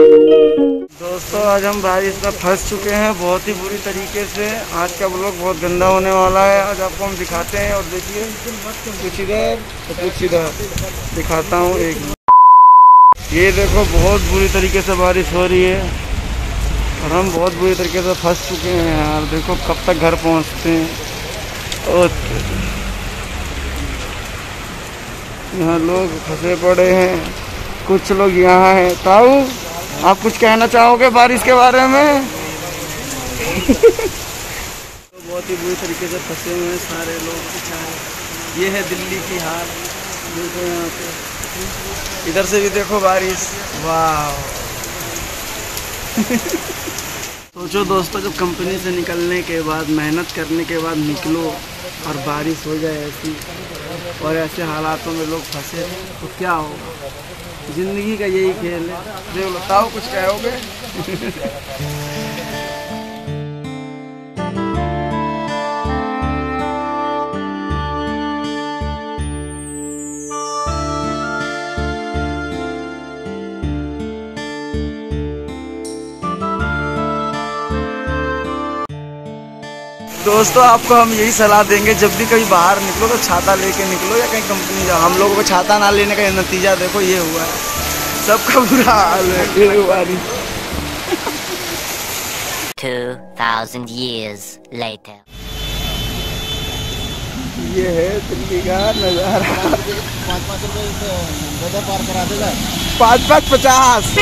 दोस्तों, आज हम बारिश में फंस चुके हैं बहुत ही बुरी तरीके से। आज का ब्लॉग बहुत गंदा होने वाला है। आज आपको हम दिखाते हैं और देखिए, कुछ इधर तो कुछ इधर। दिखाता हूँ एक। ये देखो, बहुत बुरी तरीके से बारिश हो रही है। और हम बहुत बुरी तरीके से फंस चुके हैं यार। देखो, कब तक घर पहुँचते हैं। और यहाँ लोग फंसे पड़े हैं। कुछ लोग यहाँ हैं। ताऊ! आप कुछ कहना चाहोगे बारिश के बारे में? तो बहुत ही बुरी तरीके से फंसे हुए हैं सारे लोग ये है दिल्ली की हार देखो यहाँ पे। इधर से भी देखो बारिश। वाह। सोचो दोस्तों, जब कंपनी से निकलने के बाद, मेहनत करने के बाद निकलो और बारिश हो जाए ऐसी, और ऐसे हालातों में लोग फंसे तो क्या होगा? ज़िंदगी का यही खेल है। जो बताओ कुछ कहोगे? दोस्तों आपको हम यही सलाह देंगे जब भी कहीं बाहर निकलो तो छाता लेके निकलो या कहीं कंपनी जाओ। हम लोगों को छाता ना लेने का नतीजा देखो ये हुआ है। सबका बुरा हाल है 2000 years later ये है दिल्ली का नज़ारा। पाँच पाँच रुपये पार करा देगा। पाँच पाँच पचास।